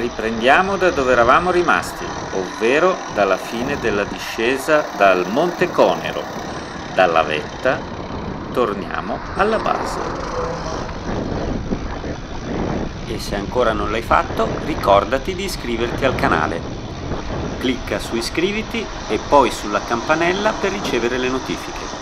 Riprendiamo da dove eravamo rimasti, ovvero dalla fine della discesa dal Monte Conero. Dalla vetta torniamo alla base. E se ancora non l'hai fatto, ricordati di iscriverti al canale. Clicca su iscriviti e poi sulla campanella per ricevere le notifiche.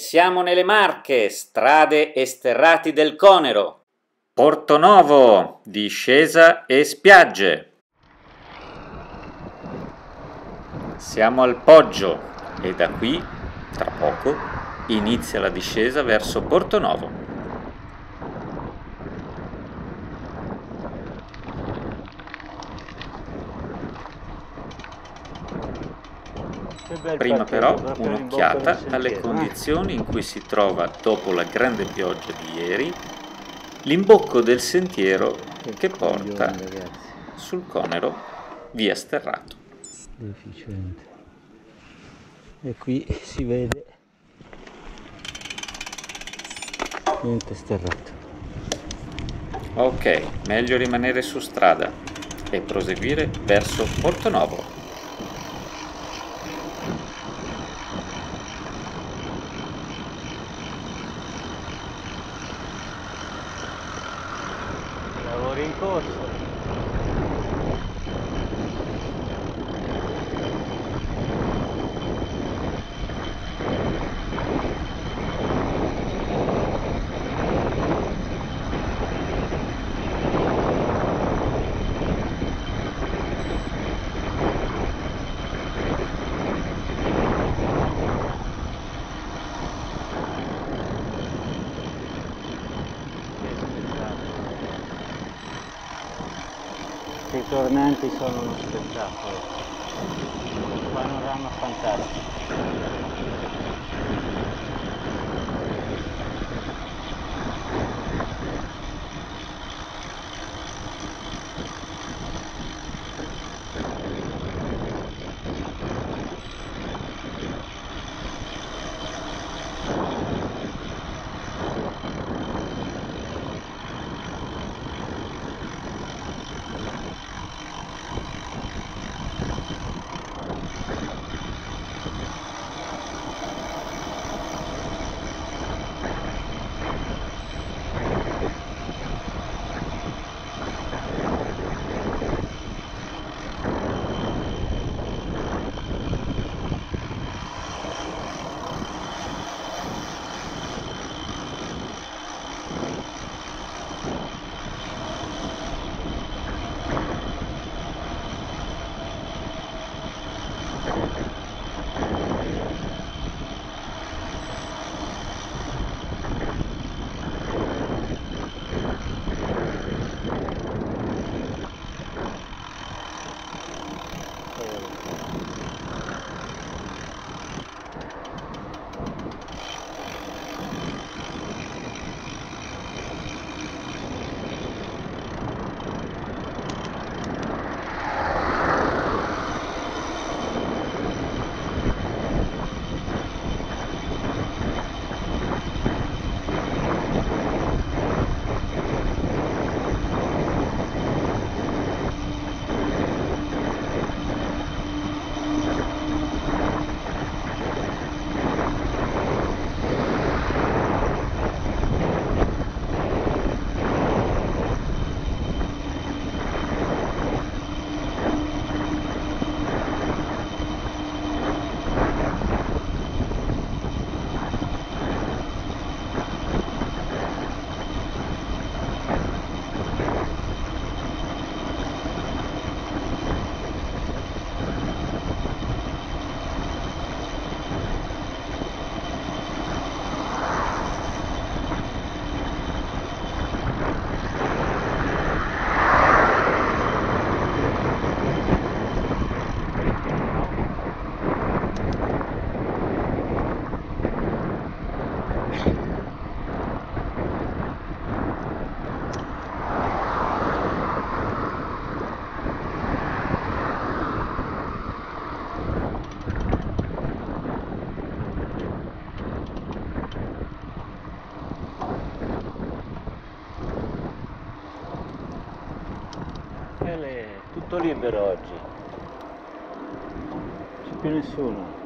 Siamo nelle Marche, strade e sterrati del Conero. Porto Novo, discesa e spiagge. Siamo al Poggio e da qui, tra poco, inizia la discesa verso Porto Prima però un'occhiata alle condizioni in cui si trova dopo la grande pioggia di ieri l'imbocco del sentiero che porta sul Conero via Sterrato. Deficiente. E qui si vede niente sterrato. Ok, meglio rimanere su strada e proseguire verso Porto тоже. Tornanti sono uno spettacolo. Tutto libero oggi. Non c'è più nessuno.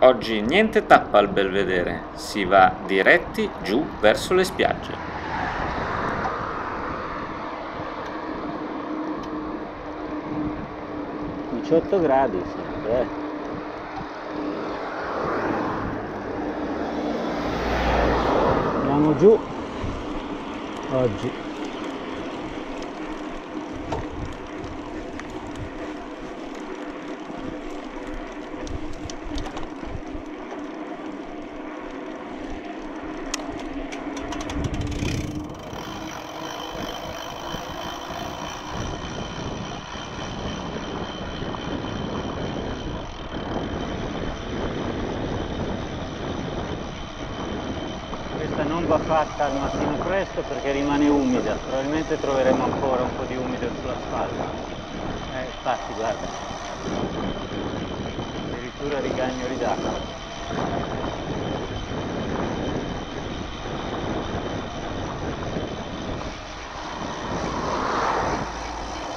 Oggi niente tappa al belvedere, si va diretti giù verso le spiagge. 18 gradi sempre, eh. Andiamo giù oggi. Va fatta al mattino presto perché rimane umida, probabilmente troveremo ancora un po' di umido sulla spalla. Eh, infatti guarda, addirittura rigagnoli d'acqua.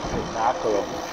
Spettacolo!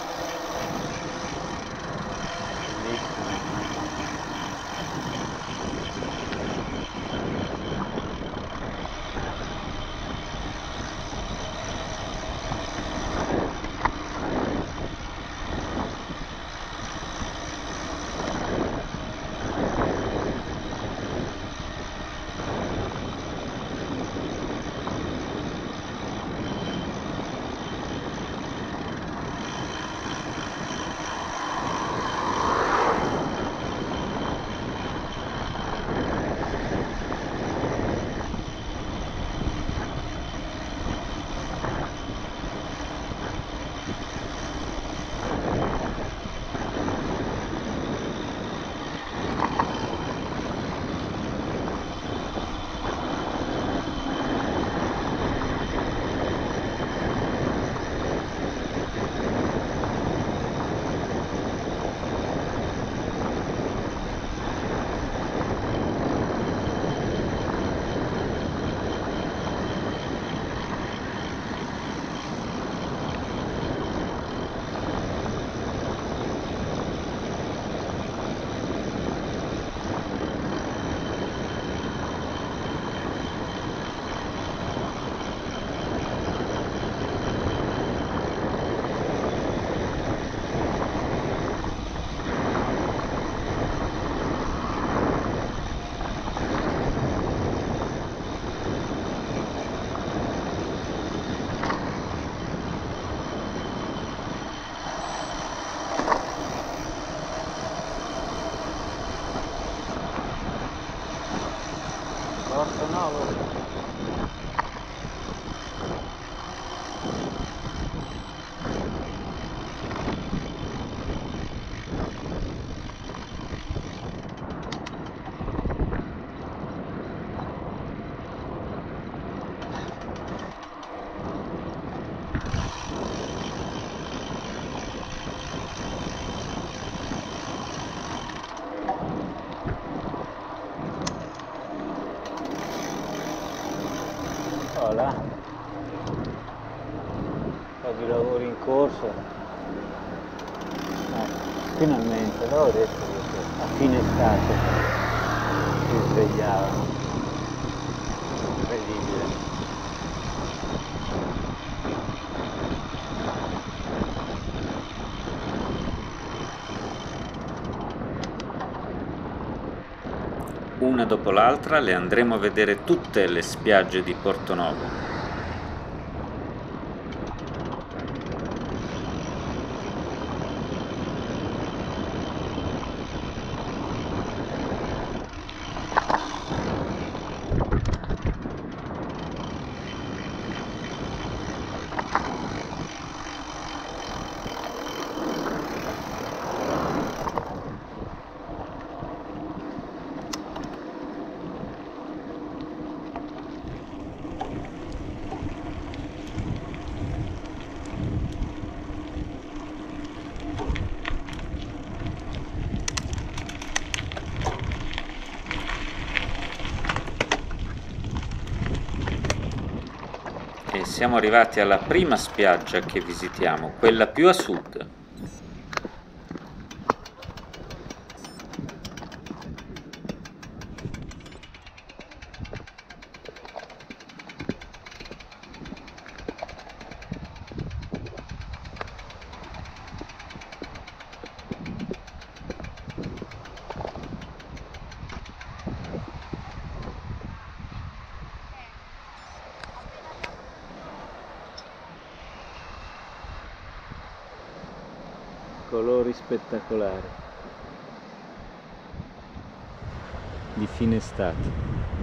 арсеналу. Si svegliavano incredibile Una dopo l'altra le andremo a vedere tutte le spiagge di Portonovo. Siamo arrivati alla prima spiaggia che visitiamo, quella più a sud. Colori spettacolari. Di fine estate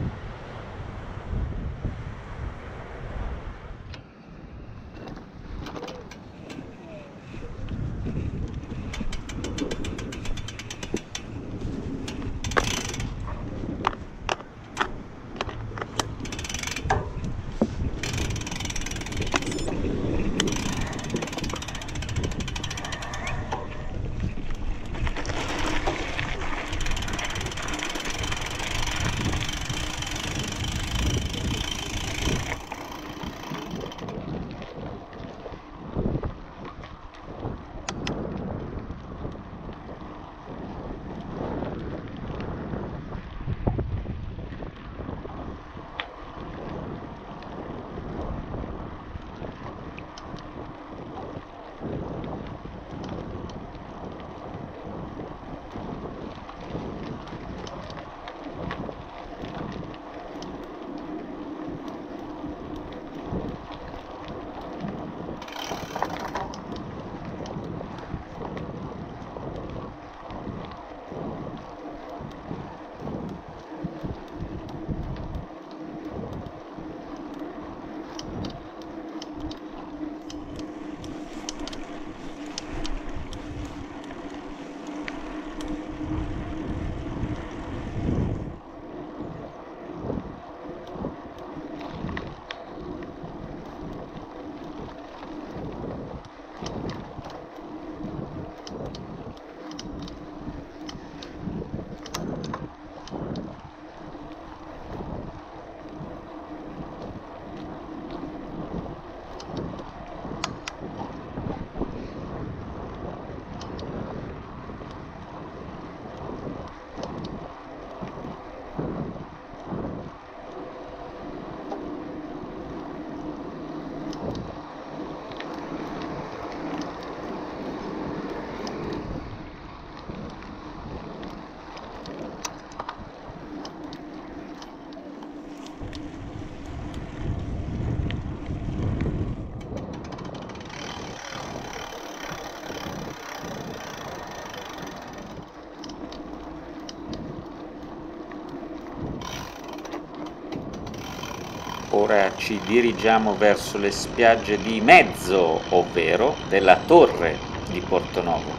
Ora ci dirigiamo verso le spiagge di mezzo, ovvero della torre di Portonovo.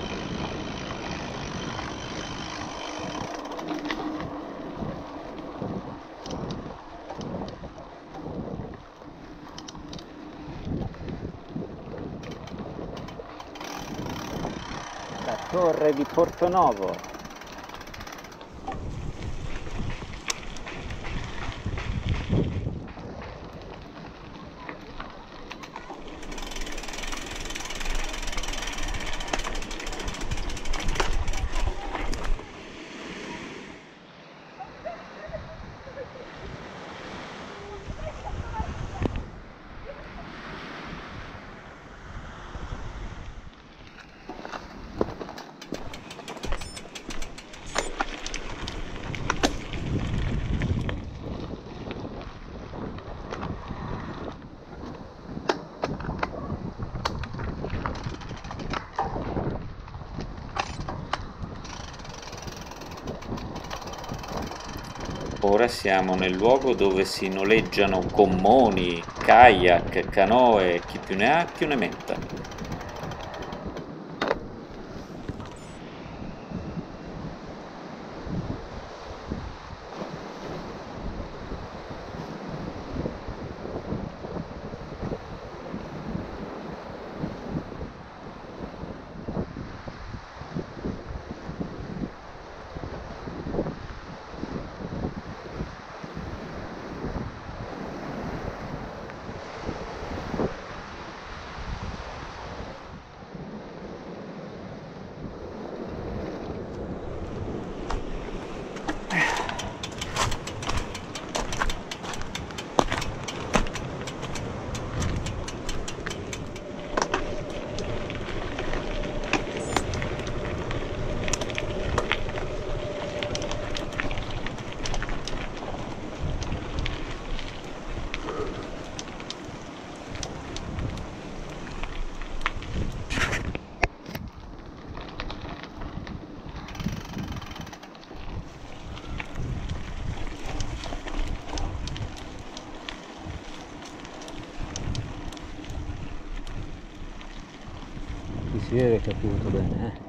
La torre di Portonovo Ora siamo nel luogo dove si noleggiano gommoni, kayak, canoe, chi più ne ha più ne metta. Si vede che ha piovuto bene, eh.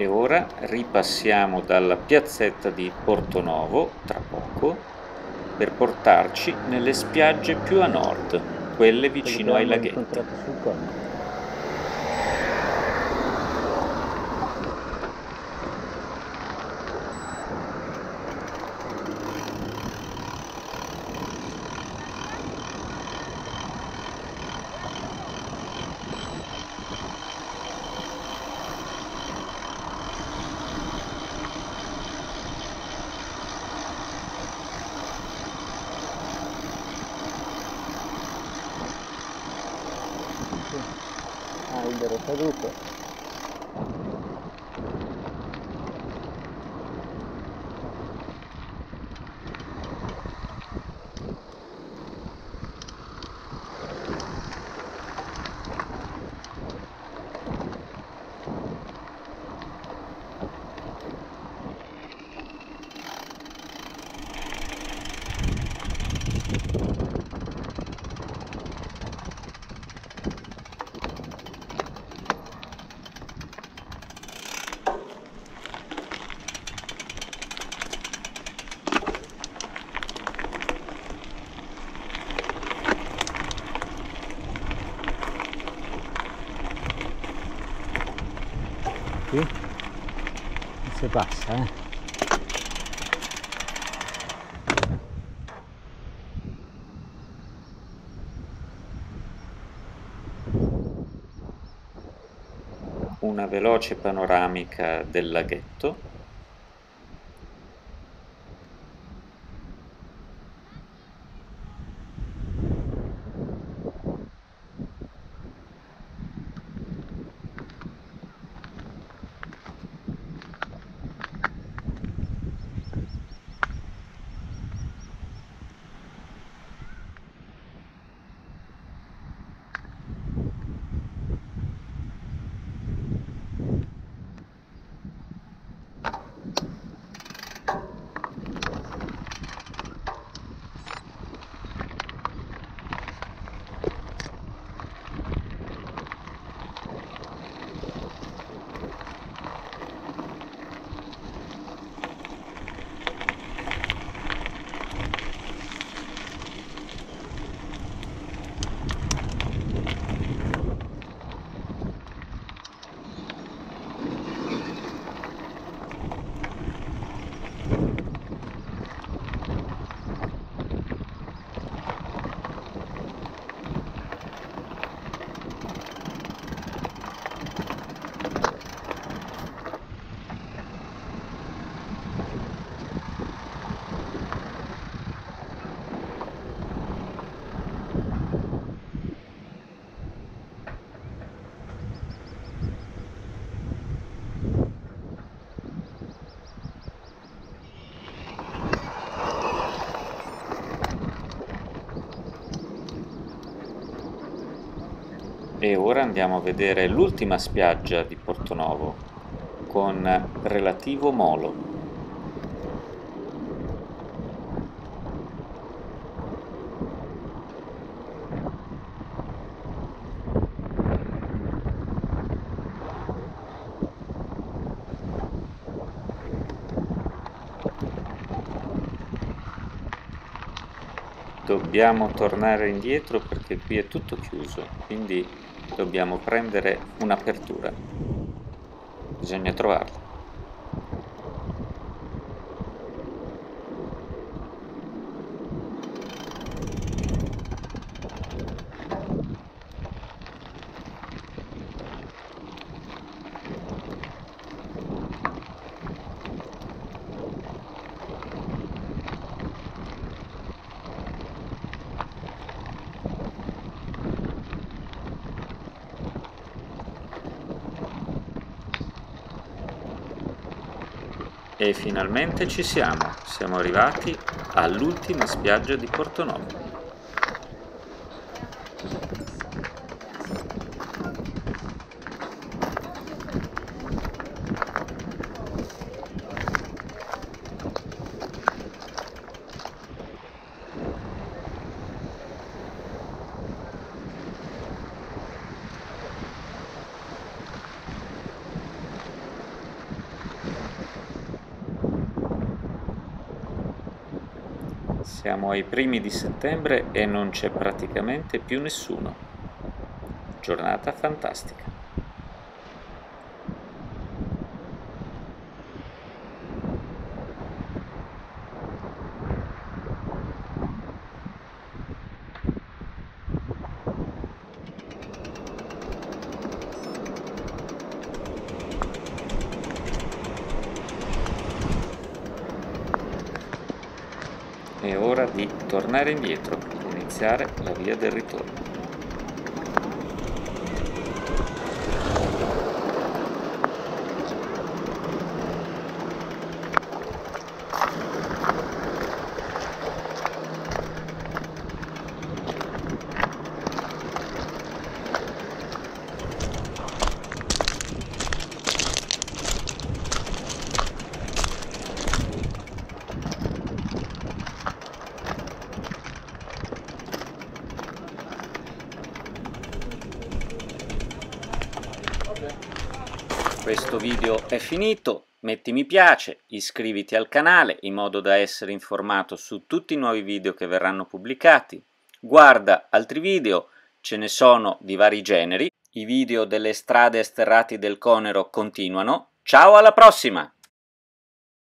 E ora ripassiamo dalla piazzetta di Portonovo, tra poco, per portarci nelle spiagge più a nord, quelle vicino ai laghetti. hacer este grupo. Passa eh. Una veloce panoramica del laghetto E ora andiamo a vedere l'ultima spiaggia di Portonovo con relativo molo. dobbiamo tornare indietro perché qui è tutto chiuso quindi dobbiamo prendere un'apertura. Bisogna trovarla E finalmente ci siamo, siamo arrivati all'ultima spiaggia di Portonovo. Siamo ai primi di settembre e non c'è praticamente più nessuno. Giornata fantastica. È ora di tornare indietro ed iniziare la via del ritorno. Questo video è finito, metti mi piace, iscriviti al canale in modo da essere informato su tutti i nuovi video che verranno pubblicati, guarda altri video, ce ne sono di vari generi, i video delle strade sterrati del Conero continuano, ciao alla prossima!